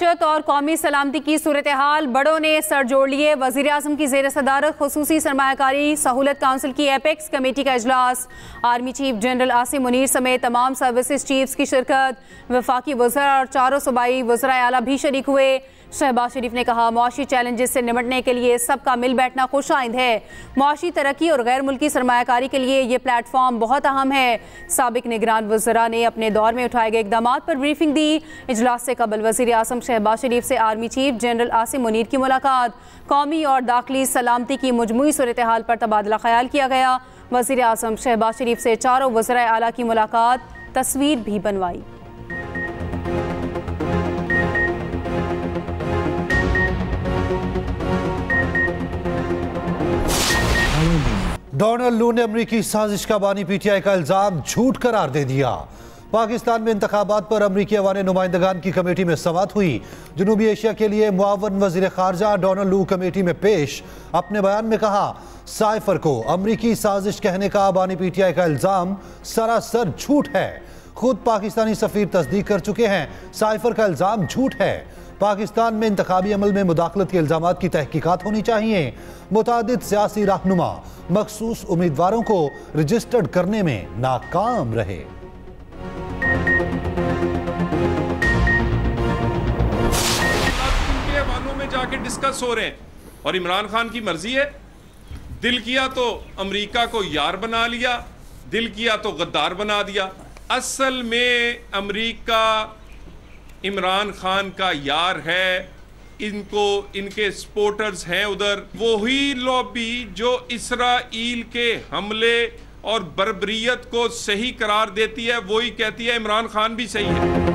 मीशत और कौमी सलामती की सूरत हाल बड़ों ने सर जोड़ लिए। वज़ीर अजम की जेर सदारत, खसूसी सरमाकारी सहूलत काउंसिल की एपेक्स कमेटी का अजलास army chief general Asim Munir समेत तमाम सर्विस चीफ की शिरकत। वफाकी वजरा और चारों सूबाई वजरा अला भी शरीक हुए। शहबाज शरीफ ने कहा मुआशी चैलेंजेस से निमटने के लिए सबका मिल बैठना खुश आइंद है। मुआशी तरक्की और गैर मुल्की सरमाकारी के लिए ये प्लेटफॉर्म बहुत अहम है। सबक निगरान वजरा ने अपने दौर में उठाए गए इकदाम पर ब्रीफिंग दी। इजलास से कबल वजी अजम शहबाज शरीफ से army chief general Asim Munir की मुलाकात। कौमी और दाखिली सलामती की मजमू सूरत हाल पर तबादला ख्याल किया गया। वजी अजम शहबाज शरीफ से चारों वजरा अला की मुलाकात, तस्वीर भी बनवाई। डोनाल्ड लू ने अमरीकी साजिश का बानी पीटीआई का इल्ज़ाम झूठ करार दे दिया। पाकिस्तान में इंतबात पर अमरीकी अवान नुमाइंदगान की कमेटी में समात हुई। जनूबी एशिया के लिए मुआवन वज़ीर खारजा डोनाल्ड लू कमेटी में पेश। अपने बयान में कहा, साइफर को अमरीकी साजिश कहने का बानी पीटीआई का इल्ज़ाम सरासर झूठ है। खुद पाकिस्तानी सफीर तस्दीक कर चुके हैं। साइफर का इल्ज़ाम झूठ है। पाकिस्तान में इंतबी अमल में मुदाखलत के इल्ज़ाम की तहकीकत होनी चाहिए। मुतद सियासी रहनुमा मखसूस उम्मीदवारों को रजिस्टर्ड करने में नाकाम रहे। जाके डिस्कस हो रहे हैं। और इमरान खान की मर्ज़ी है। दिल किया तो अमेरिका को यार बना लिया, दिल किया तो गद्दार बना दिया। असल में अमेरिका इमरान खान का यार है, इनको, इनके सपोर्टर्स हैं उधर। वही लॉबी जो इसराइल के हमले और बरबरीत को सही करार देती है वही कहती है इमरान खान भी सही है।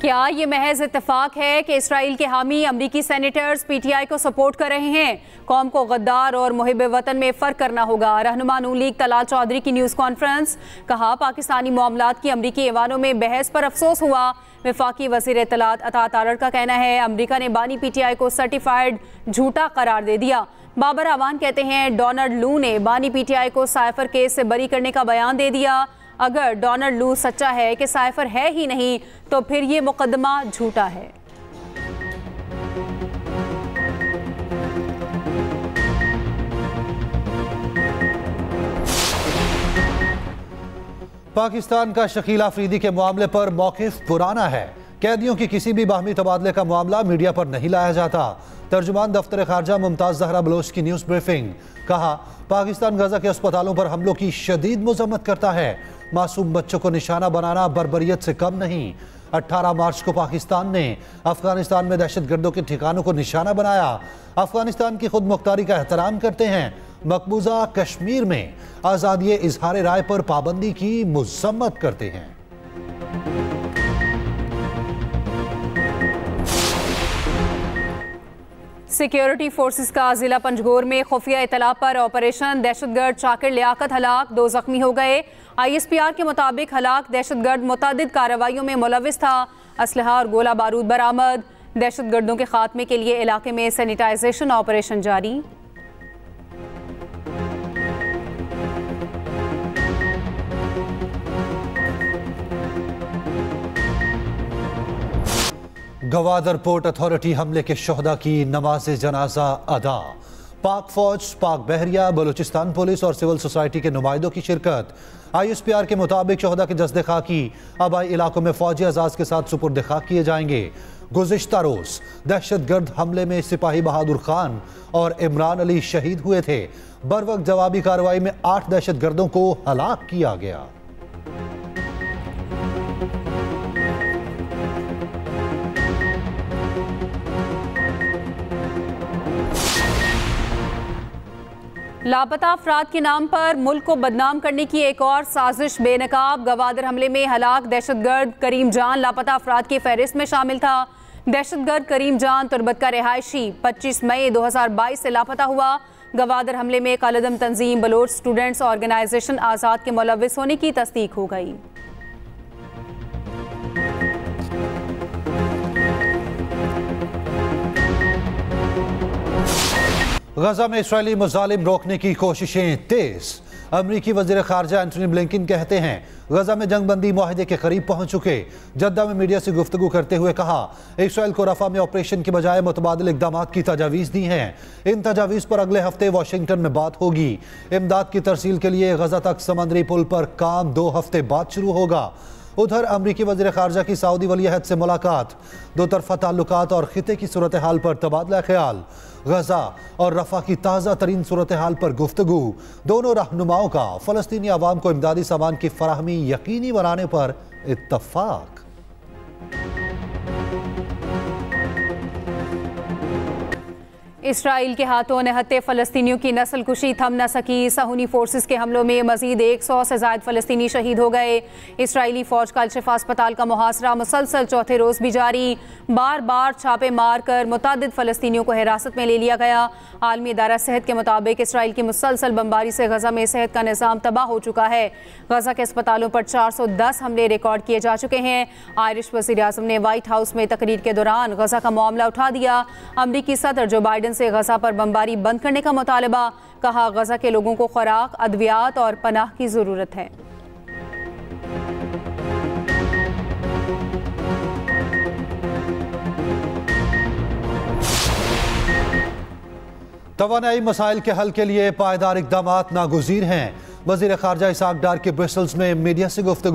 क्या ये महज इतफाक है कि इसराइल के हामी अमरीकी सेनेटर्स पीटीआई को सपोर्ट कर रहे हैं? कौम को गद्दार और मुहब वतन में फ़र्क करना होगा। रहनुमा नू लीग तलाल चौधरी की न्यूज़ कॉन्फ्रेंस कहा, पाकिस्तानी मामला की अमरीकी ऐवानों में बहस पर अफसोस हुआ। विफाकी वज़ीर इतलात अता तारड़ का कहना है, अमरीका ने बानी पी टी आई को सर्टिफाइड झूठा करार दे दिया। बाबर आवान कहते हैं डोनल्ड लू ने बानी पी टी आई को साइफर केस से बरी करने का बयान दे दिया। अगर डोनल्ड लू सच्चा है कि साइफर है ही नहीं तो फिर ये मुकदमा झूठा है। पाकिस्तान का शकील आफरीदी के मामले पर मौकफ पुराना है। कैदियों की किसी भी बाहमी तबादले का मामला मीडिया पर नहीं लाया जाता। तर्जुमान दफ्तर खारजा मुमताज़ जहरा बलोच की न्यूज़ ब्रीफिंग। कहा, पाकिस्तान गजा के अस्पतालों पर हमलों की शदीद मजम्मत करता है। मासूम बच्चों को निशाना बनाना बरबरीत से कम नहीं। 18 मार्च को पाकिस्तान ने अफ़गानिस्तान में दहशत गर्दों के ठिकानों को निशाना बनाया। अफ़गानिस्तान की खुद मुख्तारी का एहतराम करते हैं। मकबूजा कश्मीर में आज़ादी इजहार राय पर पाबंदी की मजम्मत करते हैं। सिक्योरिटी फोर्सेस का जिला पंजगोर में खुफिया इतला पर ऑपरेशन दहशतगर्द शाकिर लियाकत हलाक, दो जख्मी हो गए। आईएसपीआर के मुताबिक हलाक दहशतगर्द मुतद कार्रवाइयों में मुलविस था। असलहा और गोला बारूद बरामद। दहशतगर्दों के खात्मे के लिए इलाके में सैनिटाइजेशन ऑपरेशन जारी। गवादर पोर्ट अथॉरिटी हमले के शहदा की नमाज़ जनाजा अदा। पाक फौज, पाक बहरिया, बलूचिस्तान पुलिस और सिविल सोसाइटी के नुमाइंदों की शिरकत। आई एस पी आर के मुताबिक शहदा के जसद खाकी आबाई इलाकों में फौजी अजाज के साथ सुपुर्द खाक किए जाएँगे। गुजशत रोज दहशत गर्द हमले में सिपाही बहादुर खान और इमरान अली शहीद हुए थे। बर वक्त जवाबी कार्रवाई में आठ दहशत गर्दों को हलाक किया गया। लापता अफराद के नाम पर मुल्क को बदनाम करने की एक और साजिश बेनकाब। गवादर हमले में हलाक, दहशतगर्द करीम जान लापता अफराद की फहरिस्त में शामिल था। दहशतगर्द करीम जान तुरबत का रिहायशी। 25 मई 2022 से लापता हुआ। गवादर हमले में कलदम तंजीम, बलोच स्टूडेंट्स ऑर्गेनाइजेशन आज़ाद के मुलविस होने की तस्दीक हो गई। गजा में इसराइली मुजालिम रोकने की कोशिशें तेज। अमरीकी वज़ीर खारजा एंटनी ब्लिंकिन कहते हैं, गजा में जंग बंदी माहदे के करीब पहुँच चुके। जद्दा में मीडिया से गुफ्तु करते हुए कहा, इसराइल को रफा में ऑपरेशन के बजाय मुतबादल इकदाम की तजावीज़ दी हैं। इन तजावीज़ पर अगले हफ़्ते वाशिंगटन में बात होगी। इमदाद की तरसील के लिए गजा तक समंदरी पुल पर काम दो हफ़्ते बाद शुरू होगा। उधर अमरीकी वजी खारजा की सऊदी वलीहद से मुलाकात। दो तरफा ताल्लुक और खिते की सूरत हाल पर तबादला ख्याल। गजा और रफा की ताज़ा तरीन सूरत हाल पर गुफ्तु दोनों रहनुमाओं का फ़लस्तनी आवाम को इमदादी सामान की फरहमी यकीनी बनाने पर इतफाक इसराइल के हाथों निहत्ते फ़लस्तियों की नस्ल कुशी थम न सकी सहूनी फोर्सेस के हमलों में मजीद एक सौ से जायद फ़लस्तनी शहीद हो गए। इसराइली फ़ौज का अलशफा अस्पताल का मुहासरा मुसलसल चौथे रोज़ भी जारी। बार बार छापे मार कर मुतद फ़लस्तियों को हिरासत में ले लिया गया। आलमी अदारा सेहत के मुताबिक इसराइल की मुसलसल बम्बारी से गजा में सेहत का निज़ाम तबाह हो चुका है। गजा के अस्पतालों पर चार सौ दस हमले रिकॉर्ड किए जा चुके हैं। आयरिश वजी अजम ने वाइट हाउस में तकरीर के दौरान गजा का मामला उठा दिया। अमरीकी सदर जो बाइडन से गजा पर बमबारी बंद करने का मुतालबा। कहा, गजा के लोगों को खुराक, अद्वियात और पनाह की ज़रूरत है। तोानाई मसाइल के हल के लिए पायदार इकदाम नागजीर हैं। वज़ीर खारजा इसाक डार के ब्रसल्स में मीडिया से गुफ्तु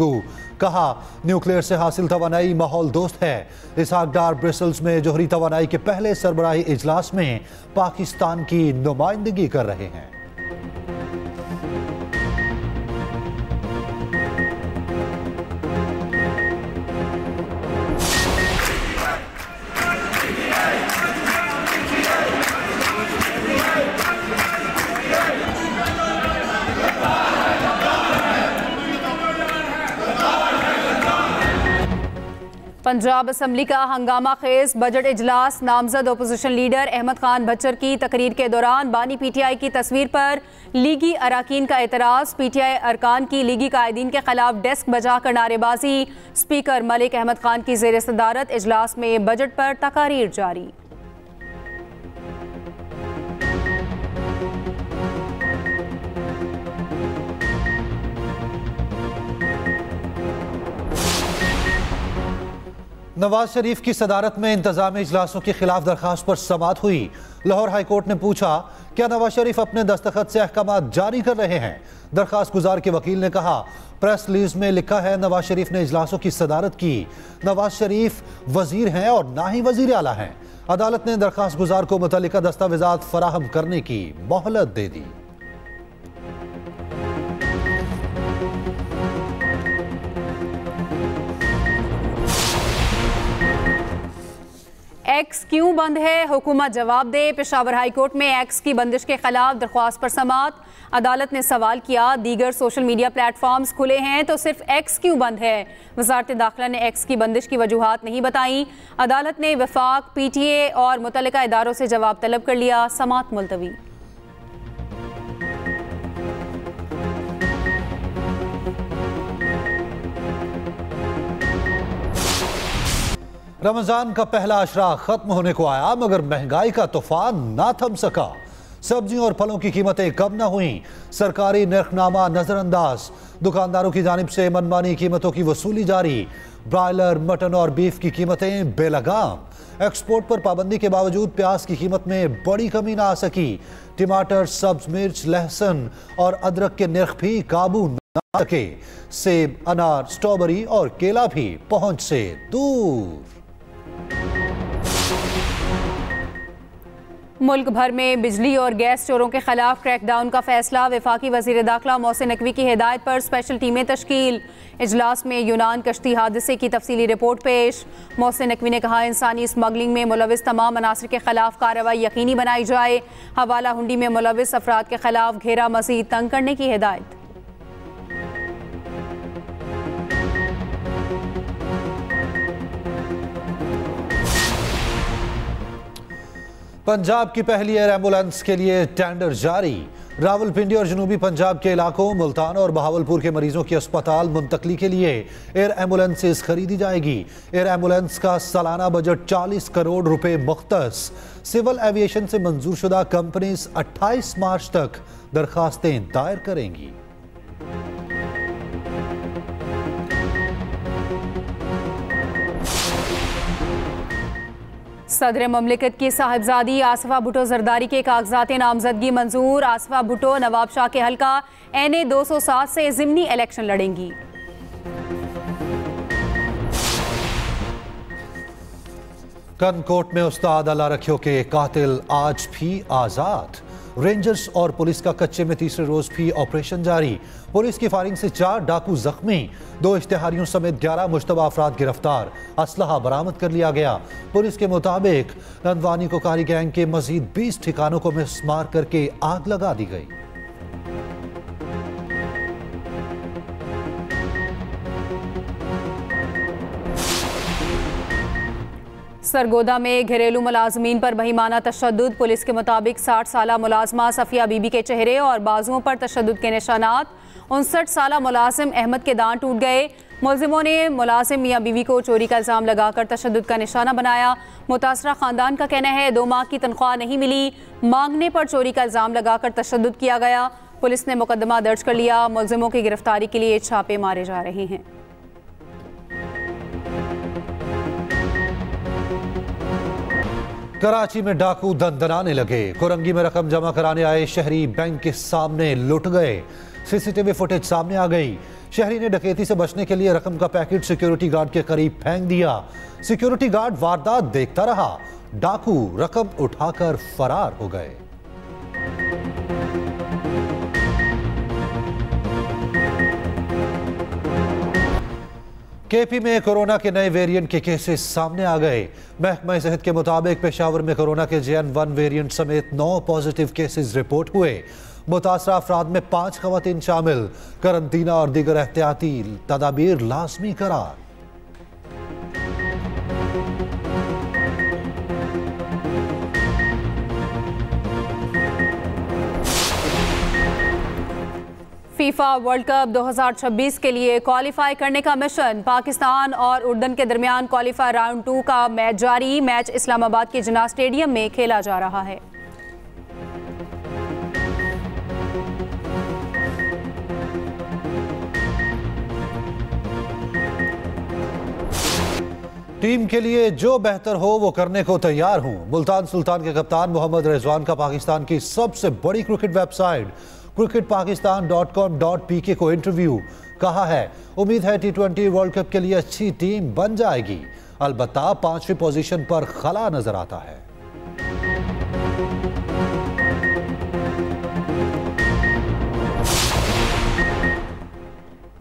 कहा, न्यूक्लियर से हासिल तोानाई माहौल दोस्त है। इसाक डार ब्रिसल्स में जोहरी तोानाई के पहले सरबराही इजलास में पाकिस्तान की नुमाइंदगी कर रहे हैं। पंजाब असम्बली का हंगामा खेज बजट इजलास, नामजद अपोजिशन लीडर अहमद खान बच्चर की तकरीर के दौरान बानी पीटीआई की तस्वीर पर लीगी अरकान का एतराज़। पीटीआई अरकान की लीगी कायदीन के खिलाफ डेस्क बजा कर नारेबाजी। स्पीकर मलिक अहमद खान की जेर सदारत इजलास में बजट पर तकारीर जारी। नवाज़ शरीफ की सदारत में इंतज़ाम इजलासों के खिलाफ दरखास्त पर समात हुई। लाहौर हाईकोर्ट ने पूछा, क्या नवाज़ शरीफ अपने दस्तखत से अहकाम जारी कर रहे हैं? दरखास्त गुजार के वकील ने कहा, प्रेस रिलीज़ में लिखा है, नवाज़ शरीफ ने इजलासों की सदारत की। नवाज़ शरीफ वज़ीर हैं और ना ही वज़ीर अला हैं। अदालत ने दरखास्त गुजार को मुतल दस्तावेजा फराहम करने की मोहलत दे दी। एक्स क्यों बंद है? हुकूमत जवाब दे। पेशावर हाई कोर्ट में एक्स की बंदिश के खिलाफ दरख्वास्त पर समात अदालत ने सवाल किया, दीगर सोशल मीडिया प्लेटफॉर्म्स खुले हैं तो सिर्फ़ एक्स क्यों बंद है? वजारत दाखिला ने एक्स की बंदिश की वजूहत नहीं बताई। अदालत ने वफाक पी टी ए और मुतल इदारों से जवाब तलब कर लिया। समात मुलतवी। रमज़ान का पहला अशरा खत्म होने को आया, मगर महँगाई का तूफ़ान ना थम सका। सब्जियों और फलों की कीमतें कम ना हुई। सरकारी नरखनामा नजरअंदाज। दुकानदारों की जानब से मनमानी कीमतों की वसूली जारी। ब्रायलर, मटन और बीफ की कीमतें बेलगाम। एक्सपोर्ट पर पाबंदी के बावजूद प्याज की कीमत में बड़ी कमी ना आ सकी। टमाटर, सब्ज, मिर्च, लहसुन और अदरक के नर्ख भी काबू ना सके। सेब, अनार, स्ट्रॉबेरी और केला भी पहुँच से दूर। मुल्क भर में बिजली और गैस चोरों के खिलाफ क्रैकडाउन का फैसला। विफाकी वज़ीर दाखिला मोहसिन नकवी की हिदायत पर स्पेशल टीमें तश्कील। इजलास में यूनान कश्ती हादसे की तफसीली रिपोर्ट पेश। मोहसिन नकवी ने कहा, इंसानी स्मगलिंग में मुलविस तमाम अनासर के खिलाफ कार्रवाई यकीनी बनाई जाए। हवाला हुंडी में मुलविस अफराद के खिलाफ घेरा मजीद तंग करने की हिदायत। पंजाब की पहली एयर एंबुलेंस के लिए टेंडर जारी। रावलपिंडी और जनूबी पंजाब के इलाकों, मुल्तान और बहावलपुर के मरीजों की अस्पताल मुंतकली के लिए एयर एम्बुलेंसेज खरीदी जाएगी। एयर एंबुलेंस का सालाना बजट 40 करोड़ रुपए मुख्त सिविल एविएशन से मंजूर शुदा कंपनीज़ 28 मार्च तक दरखास्तें दायर करेंगी। सदर ममलिकत की साहिबजादी आसफा भुटो जरदारी के कागजात नामजदगी मंजूर। आसफा भुटो नवाब शाह के हलका। एन ए दो सौ सात से जिमनी इलेक्शन लड़ेंगी। कनकोट में उस्ताद अला रखियो के कातिल आज भी आज़ाद। रेंजर्स और पुलिस का कच्चे में तीसरे रोज भी ऑपरेशन जारी। पुलिस की फायरिंग से चार डाकू जख्मी, दो इश्तेहारियों समेत ग्यारह मुशतबा अफराद गिरफ़्तार। असलहा बरामद कर लिया गया। पुलिस के मुताबिक नंदवानी को कारी गैंग के मजीद बीस ठिकानों को मिसमार करके आग लगा दी गई। सरगोदा में घरेलू मुलाजमीन पर बहीमाना तशद पुलिस के मुताबिक साठ साल मुलाजमा सफिया बीबी के चेहरे और बाजुओं पर तशद के निशानात। उनसठ साल मुलाजिम अहमद के दांत टूट गए। मुलजिमों ने मुलाजिम मियाँ बीवी को चोरी का इल्ज़ाम लगाकर तशद का निशाना बनाया। मुतासरा ख़ानदान का कहना है, दो माह की तनख्वाह नहीं मिली। मांगने पर चोरी का इल्ज़ाम लगाकर तशद किया गया। पुलिस ने मुकदमा दर्ज कर लिया। मुलजिमों की गिरफ्तारी के लिए छापे मारे जा रहे हैं। कराची में डाकू दंदनाने लगे। कोरंगी में रकम जमा कराने आए शहरी बैंक के सामने लुट गए। सीसीटीवी फुटेज सामने आ गई। शहरी ने डकैती से बचने के लिए रकम का पैकेट सिक्योरिटी गार्ड के करीब फेंक दिया। सिक्योरिटी गार्ड वारदात देखता रहा। डाकू रकम उठाकर फरार हो गए। केपी में कोरोना के नए वेरिएंट के केसेस सामने आ गए। महकमा सेहत के मुताबिक पेशावर में कोरोना के जे एन वन वेरियंट समेत नौ पॉजिटिव केसेस रिपोर्ट हुए। मुतासर अफराद में पाँच खवतिन शामिल। करंतना और दीगर एहतियाती तदाबीर लाजमी करार। फीफा वर्ल्ड कप 2026 के लिए क्वालिफाई करने का मिशन। पाकिस्तान और उर्दन के दरमियान क्वालिफाई राउंड टू का मैच जारी। मैच इस्लामाबाद के जना स्टेडियम में खेला जा रहा है। टीम के लिए जो बेहतर हो, वो करने को तैयार हूँ। मुल्तान सुल्तान के कप्तान मोहम्मद रिजवान का पाकिस्तान की सबसे बड़ी cricket website cricket Pakistan dot com dot P K को इंटरव्यू। कहा है, उम्मीद है टी ट्वेंटी वर्ल्ड कप के लिए अच्छी टीम बन जाएगी। अलबत्ता पांचवी पोजीशन पर खला नज़र आता है।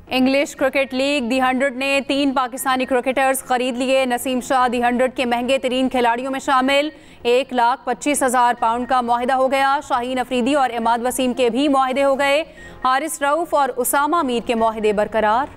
English cricket league the hundred ने तीन पाकिस्तानी क्रिकेटर्स खरीद लिए। नसीम शाह दी हंड्रेड के महँगे तरीन खिलाड़ियों में शामिल। एक लाख पच्चीस हज़ार पाउंड का माहिदा हो गया। शाहीन अफरीदी और इमाद वसीम के भी माहदे हो गए। हारिस रऊफ और उसामा मीर के माहदे बरकरार।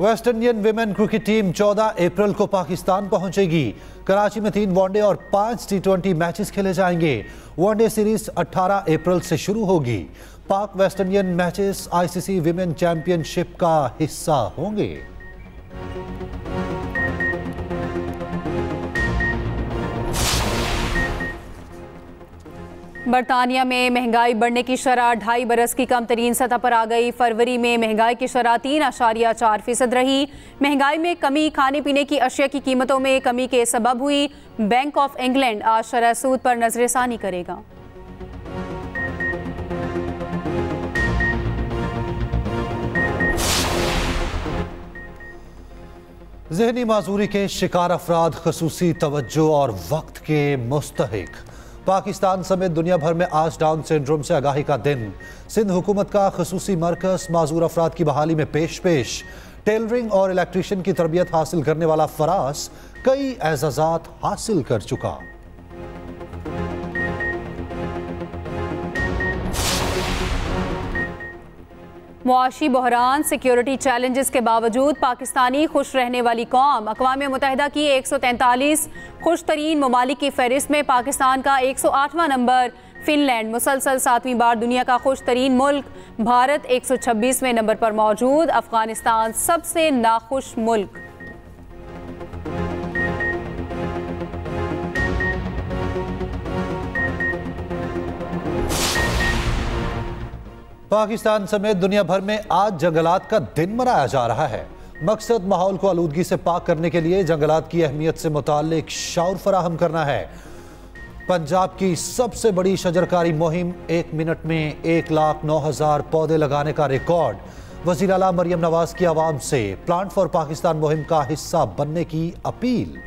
West Indian women cricket team 14 April को पाकिस्तान पहुंचेगी। कराची में तीन वनडे और पाँच टी ट्वेंटी मैचेस खेले जाएँगे। वनडे सीरीज़ 18 अप्रैल से शुरू होगी। Pak West Indian matches ICC women championship का हिस्सा होंगे। बरतानिया में महँगाई बढ़ने की शरह, ढाई बरस की कम तरीन सतह पर आ गई। फरवरी में महँगाई की शरह तीन आशारिया चार फ़ीसद रही। महँगाई में कमी, खाने पीने की अशिया की कीमतों में कमी के सबब हुई। बैंक ऑफ़ इंग्लैंड आज शरह सूद पर नजरसानी करेगा। जहनी माजूरी के शिकार अफराद, खसूसी तवज्जो और वक्त के मुस्तक पाकिस्तान समेत दुनिया भर में आज डाउन सिंड्रोम से आगाही का दिन। सिंध हुकूमत का खसूसी मरकज, माजूर अफराद की बहाली में पेश पेश टेलरिंग और इलेक्ट्रिशियन की तरबियत हासिल करने वाला फराज कई एजाजात हासिल कर चुका। मुआशी बहरान, सिक्योरिटी चैलेंजेस के बावजूद पाकिस्तानी खुश रहने वाली कौम। अकवा मुतहदा की एक सौ तैंतालीस खुश तरीन ममालिक की फहरिस्त में पाकिस्तान का एक सौ आठवां नंबर, फिनलैंड मुसलसल सातवीं बार दुनिया का खुश तरीन मुल्क, भारत एक सौ छब्बीसवें नंबर पर मौजूद, अफ़गानिस्तान सबसे नाखुश मुल्क। पाकिस्तान समेत दुनिया भर में आज जंगलात का दिन मनाया जा रहा है। मकसद माहौल को आलूदगी से पाक करने के लिए जंगलात की अहमियत से मुतालिक शौर फराहम करना है। पंजाब की सबसे बड़ी शजरकारी मुहिम एक मिनट में एक लाख नौ हज़ार पौधे लगाने का रिकॉर्ड। वज़ीर अला मरियम नवाज़ की आवाम से प्लांट फॉर पाकिस्तान मुहिम का हिस्सा बनने की अपील।